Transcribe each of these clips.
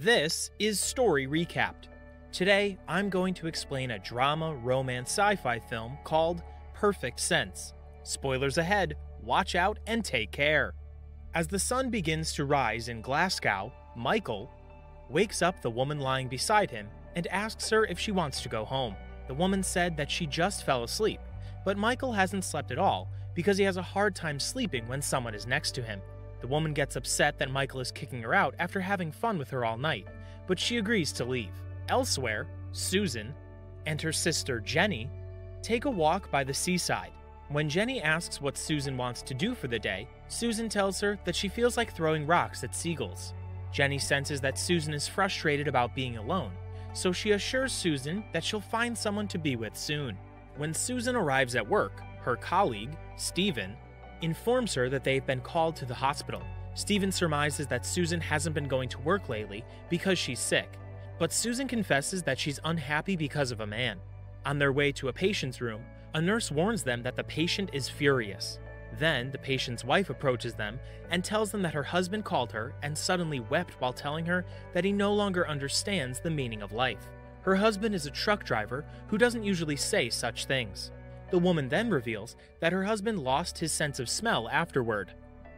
This is Story Recapped. Today, I'm going to explain a drama, romance, sci fi film called Perfect Sense. Spoilers ahead, watch out and take care. As the sun begins to rise in Glasgow, Michael wakes up the woman lying beside him and asks her if she wants to go home. The woman said that she just fell asleep, but Michael hasn't slept at all because he has a hard time sleeping when someone is next to him. The woman gets upset that Michael is kicking her out after having fun with her all night, but she agrees to leave. Elsewhere, Susan and her sister Jenny take a walk by the seaside. When Jenny asks what Susan wants to do for the day, Susan tells her that she feels like throwing rocks at seagulls. Jenny senses that Susan is frustrated about being alone, so she assures Susan that she'll find someone to be with soon. When Susan arrives at work, her colleague, Stephen, informs her that they've been called to the hospital. Stephen surmises that Susan hasn't been going to work lately because she's sick, but Susan confesses that she's unhappy because of a man. On their way to a patient's room, a nurse warns them that the patient is furious. Then, the patient's wife approaches them and tells them that her husband called her and suddenly wept while telling her that he no longer understands the meaning of life. Her husband is a truck driver who doesn't usually say such things. The woman then reveals that her husband lost his sense of smell afterward.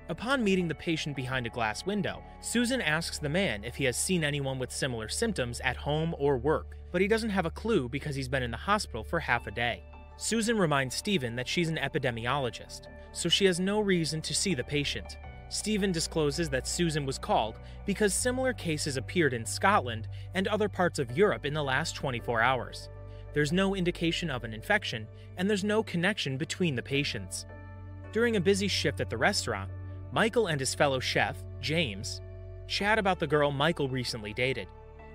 Upon meeting the patient behind a glass window, Susan asks the man if he has seen anyone with similar symptoms at home or work, but he doesn't have a clue because he's been in the hospital for half a day. Susan reminds Stephen that she's an epidemiologist, so she has no reason to see the patient. Stephen discloses that Susan was called because similar cases appeared in Scotland and other parts of Europe in the last 24 hours. There's no indication of an infection, and there's no connection between the patients. During a busy shift at the restaurant, Michael and his fellow chef, James, chat about the girl Michael recently dated.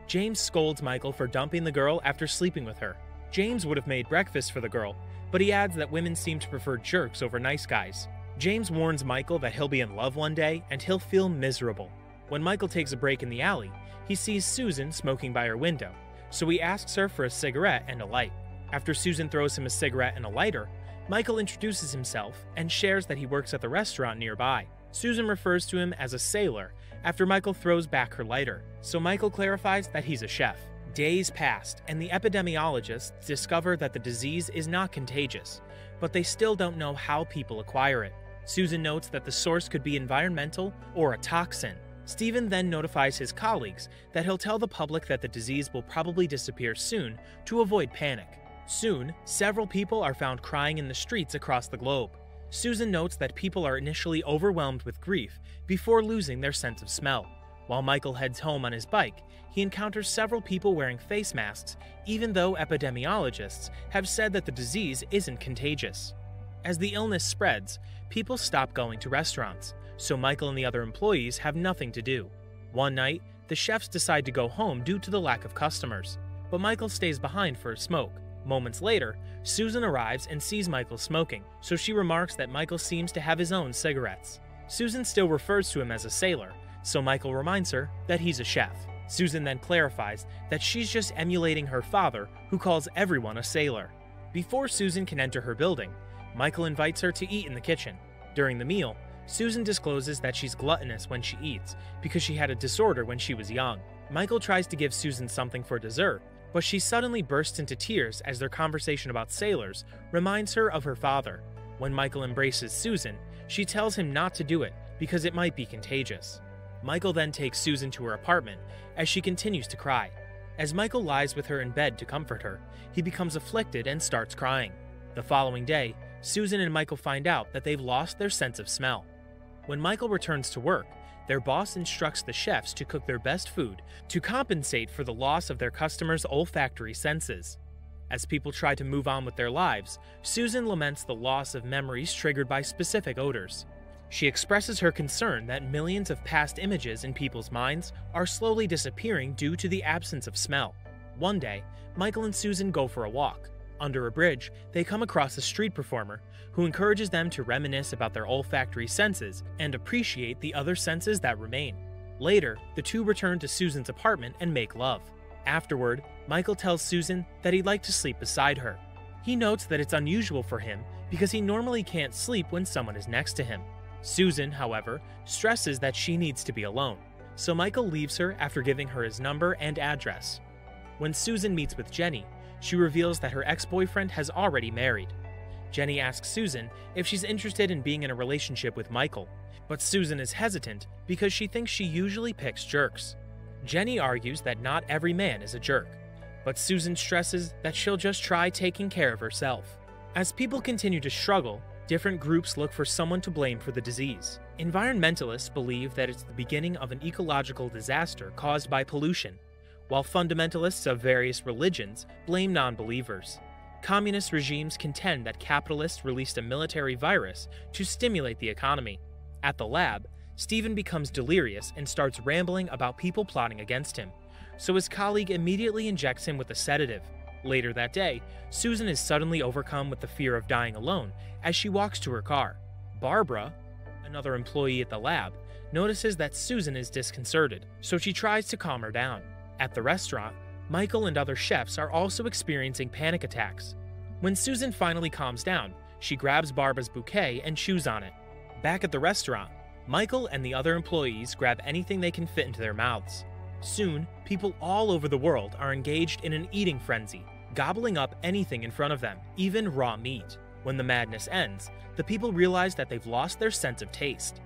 James scolds Michael for dumping the girl after sleeping with her. James would have made breakfast for the girl, but he adds that women seem to prefer jerks over nice guys. James warns Michael that he'll be in love one day and he'll feel miserable. When Michael takes a break in the alley, he sees Susan smoking by her window so he asks her for a cigarette and a light. After Susan throws him a cigarette and a lighter, Michael introduces himself and shares that he works at the restaurant nearby. Susan refers to him as a sailor after Michael throws back her lighter, so Michael clarifies that he's a chef. Days passed, and the epidemiologists discover that the disease is not contagious, but they still don't know how people acquire it. Susan notes that the source could be environmental or a toxin, Stephen then notifies his colleagues that he'll tell the public that the disease will probably disappear soon to avoid panic. Soon, several people are found crying in the streets across the globe. Susan notes that people are initially overwhelmed with grief before losing their sense of smell. While Michael heads home on his bike, he encounters several people wearing face masks, even though epidemiologists have said that the disease isn't contagious. As the illness spreads, people stop going to restaurants, so Michael and the other employees have nothing to do. One night, the chefs decide to go home due to the lack of customers, but Michael stays behind for a smoke. Moments later, Susan arrives and sees Michael smoking, so she remarks that Michael seems to have his own cigarettes. Susan still refers to him as a sailor, so Michael reminds her that he's a chef. Susan then clarifies that she's just emulating her father, who calls everyone a sailor. Before Susan can enter her building, Michael invites her to eat in the kitchen. During the meal, Susan discloses that she's gluttonous when she eats because she had a disorder when she was young. Michael tries to give Susan something for dessert, but she suddenly bursts into tears as their conversation about sailors reminds her of her father. When Michael embraces Susan, she tells him not to do it because it might be contagious. Michael then takes Susan to her apartment as she continues to cry. As Michael lies with her in bed to comfort her, he becomes afflicted and starts crying. The following day, Susan and Michael find out that they've lost their sense of smell. When Michael returns to work, their boss instructs the chefs to cook their best food to compensate for the loss of their customers' olfactory senses. As people try to move on with their lives, Susan laments the loss of memories triggered by specific odors. She expresses her concern that millions of past images in people's minds are slowly disappearing due to the absence of smell. One day, Michael and Susan go for a walk. Under a bridge, they come across a street performer who encourages them to reminisce about their olfactory senses and appreciate the other senses that remain. Later, the two return to Susan's apartment and make love. Afterward, Michael tells Susan that he'd like to sleep beside her. He notes that it's unusual for him because he normally can't sleep when someone is next to him. Susan, however, stresses that she needs to be alone, so Michael leaves her after giving her his number and address. When Susan meets with Jenny, she reveals that her ex boyfriend has already married. Jenny asks Susan if she's interested in being in a relationship with Michael, but Susan is hesitant because she thinks she usually picks jerks. Jenny argues that not every man is a jerk, but Susan stresses that she'll just try taking care of herself. As people continue to struggle, different groups look for someone to blame for the disease. Environmentalists believe that it's the beginning of an ecological disaster caused by pollution, while fundamentalists of various religions blame non believers. Communist regimes contend that capitalists released a military virus to stimulate the economy. At the lab, Stephen becomes delirious and starts rambling about people plotting against him, so his colleague immediately injects him with a sedative. Later that day, Susan is suddenly overcome with the fear of dying alone as she walks to her car. Barbara, another employee at the lab, notices that Susan is disconcerted, so she tries to calm her down. At the restaurant, Michael and other chefs are also experiencing panic attacks. When Susan finally calms down, she grabs Barbara's bouquet and chews on it. Back at the restaurant, Michael and the other employees grab anything they can fit into their mouths. Soon, people all over the world are engaged in an eating frenzy, gobbling up anything in front of them, even raw meat. When the madness ends, the people realize that they've lost their sense of taste.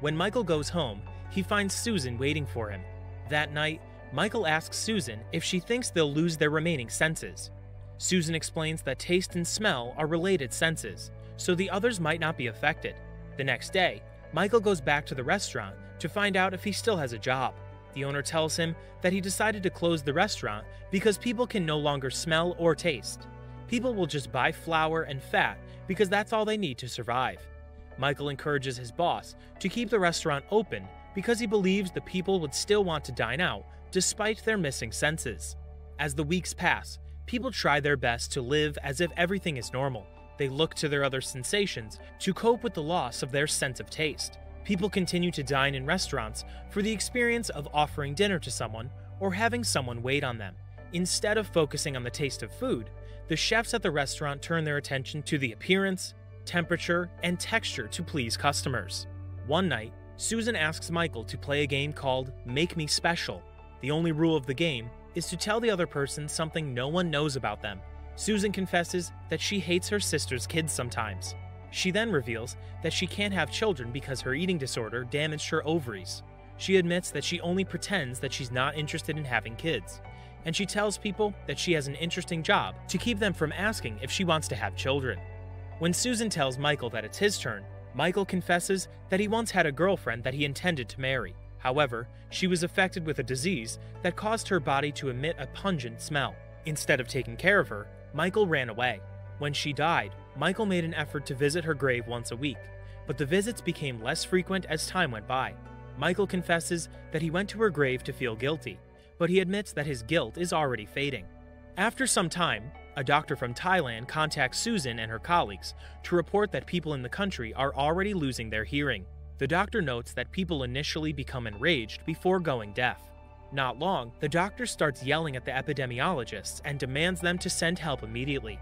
When Michael goes home, he finds Susan waiting for him. That night, Michael asks Susan if she thinks they'll lose their remaining senses. Susan explains that taste and smell are related senses, so the others might not be affected. The next day, Michael goes back to the restaurant to find out if he still has a job. The owner tells him that he decided to close the restaurant because people can no longer smell or taste. People will just buy flour and fat because that's all they need to survive. Michael encourages his boss to keep the restaurant open because he believes the people would still want to dine out despite their missing senses. As the weeks pass, people try their best to live as if everything is normal. They look to their other sensations to cope with the loss of their sense of taste. People continue to dine in restaurants for the experience of offering dinner to someone or having someone wait on them. Instead of focusing on the taste of food, the chefs at the restaurant turn their attention to the appearance, temperature, and texture to please customers. One night, Susan asks Michael to play a game called Make Me Special. The only rule of the game is to tell the other person something no one knows about them. Susan confesses that she hates her sister's kids sometimes. She then reveals that she can't have children because her eating disorder damaged her ovaries. She admits that she only pretends that she's not interested in having kids. And she tells people that she has an interesting job to keep them from asking if she wants to have children. When Susan tells Michael that it's his turn, Michael confesses that he once had a girlfriend that he intended to marry. However, she was affected with a disease that caused her body to emit a pungent smell. Instead of taking care of her, Michael ran away. When she died, Michael made an effort to visit her grave once a week, but the visits became less frequent as time went by. Michael confesses that he went to her grave to feel guilty, but he admits that his guilt is already fading. After some time, a doctor from Thailand contacts Susan and her colleagues to report that people in the country are already losing their hearing. The doctor notes that people initially become enraged before going deaf. Not long, the doctor starts yelling at the epidemiologists and demands them to send help immediately.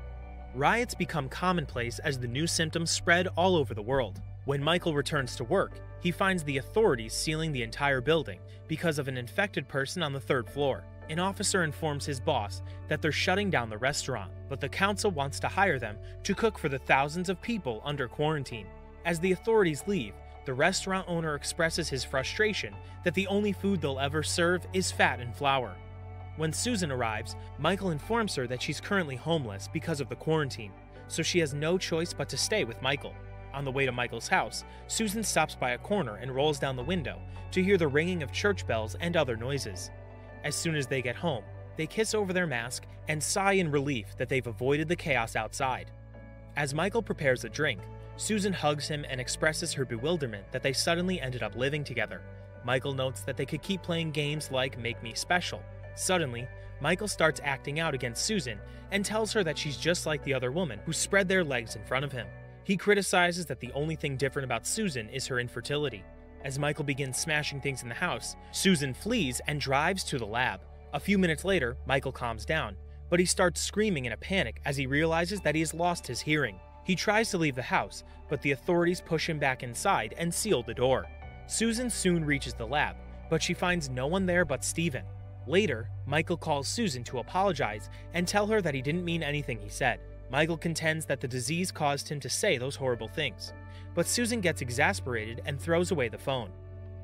Riots become commonplace as the new symptoms spread all over the world. When Michael returns to work, he finds the authorities sealing the entire building because of an infected person on the third floor. An officer informs his boss that they're shutting down the restaurant, but the council wants to hire them to cook for the thousands of people under quarantine. As the authorities leave, the restaurant owner expresses his frustration that the only food they'll ever serve is fat and flour. When Susan arrives, Michael informs her that she's currently homeless because of the quarantine, so she has no choice but to stay with Michael. On the way to Michael's house, Susan stops by a corner and rolls down the window to hear the ringing of church bells and other noises. As soon as they get home, they kiss over their mask and sigh in relief that they've avoided the chaos outside. As Michael prepares a drink, Susan hugs him and expresses her bewilderment that they suddenly ended up living together. Michael notes that they could keep playing games like Make Me Special. Suddenly, Michael starts acting out against Susan and tells her that she's just like the other woman who spread their legs in front of him. He criticizes that the only thing different about Susan is her infertility. As Michael begins smashing things in the house, Susan flees and drives to the lab. A few minutes later, Michael calms down, but he starts screaming in a panic as he realizes that he has lost his hearing. He tries to leave the house, but the authorities push him back inside and seal the door. Susan soon reaches the lab, but she finds no one there but Stephen. Later, Michael calls Susan to apologize and tell her that he didn't mean anything he said. Michael contends that the disease caused him to say those horrible things, but Susan gets exasperated and throws away the phone.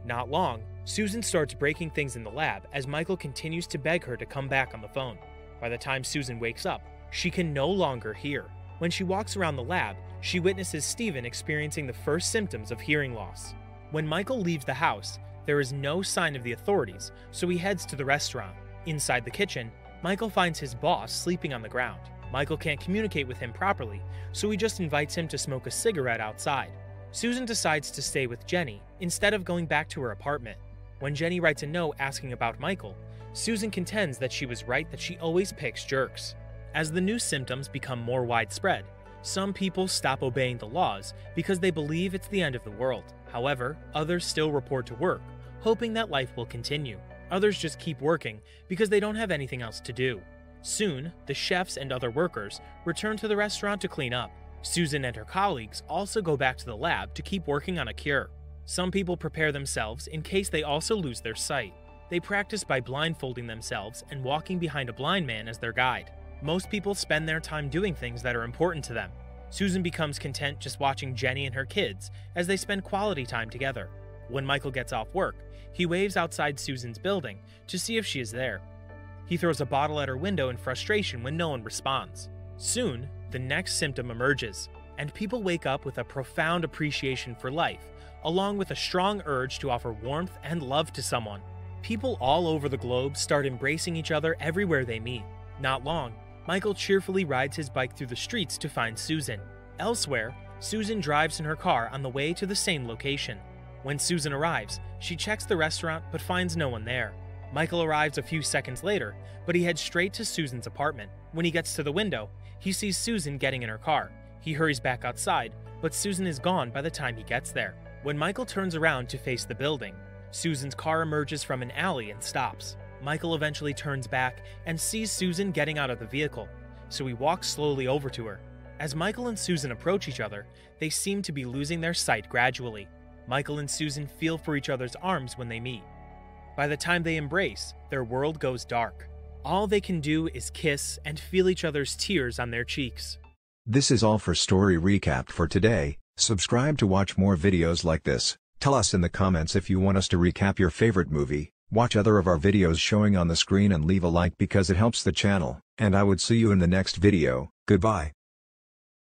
Not long, Susan starts breaking things in the lab as Michael continues to beg her to come back on the phone. By the time Susan wakes up, she can no longer hear. When she walks around the lab, she witnesses Stephen experiencing the first symptoms of hearing loss. When Michael leaves the house, there is no sign of the authorities, so he heads to the restaurant. Inside the kitchen, Michael finds his boss sleeping on the ground. Michael can't communicate with him properly, so he just invites him to smoke a cigarette outside. Susan decides to stay with Jenny instead of going back to her apartment. When Jenny writes a note asking about Michael, Susan contends that she was right that she always picks jerks. As the new symptoms become more widespread, some people stop obeying the laws because they believe it's the end of the world. However, others still report to work, hoping that life will continue. Others just keep working because they don't have anything else to do. Soon, the chefs and other workers return to the restaurant to clean up. Susan and her colleagues also go back to the lab to keep working on a cure. Some people prepare themselves in case they also lose their sight. They practice by blindfolding themselves and walking behind a blind man as their guide. Most people spend their time doing things that are important to them. Susan becomes content just watching Jenny and her kids as they spend quality time together. When Michael gets off work, he waves outside Susan's building to see if she is there. He throws a bottle at her window in frustration when no one responds. Soon, the next symptom emerges, and people wake up with a profound appreciation for life, along with a strong urge to offer warmth and love to someone. People all over the globe start embracing each other everywhere they meet. Not long, Michael cheerfully rides his bike through the streets to find Susan. Elsewhere, Susan drives in her car on the way to the same location. When Susan arrives, she checks the restaurant but finds no one there. Michael arrives a few seconds later, but he heads straight to Susan's apartment. When he gets to the window, he sees Susan getting in her car. He hurries back outside, but Susan is gone by the time he gets there. When Michael turns around to face the building, Susan's car emerges from an alley and stops. Michael eventually turns back and sees Susan getting out of the vehicle, so he walks slowly over to her. As Michael and Susan approach each other, they seem to be losing their sight gradually. Michael and Susan feel for each other's arms when they meet. By the time they embrace, their world goes dark. All they can do is kiss and feel each other's tears on their cheeks. This is all for Story Recapped for today. Subscribe to watch more videos like this. Tell us in the comments if you want us to recap your favorite movie. Watch other of our videos showing on the screen and leave a like because it helps the channel. And I would see you in the next video. Goodbye.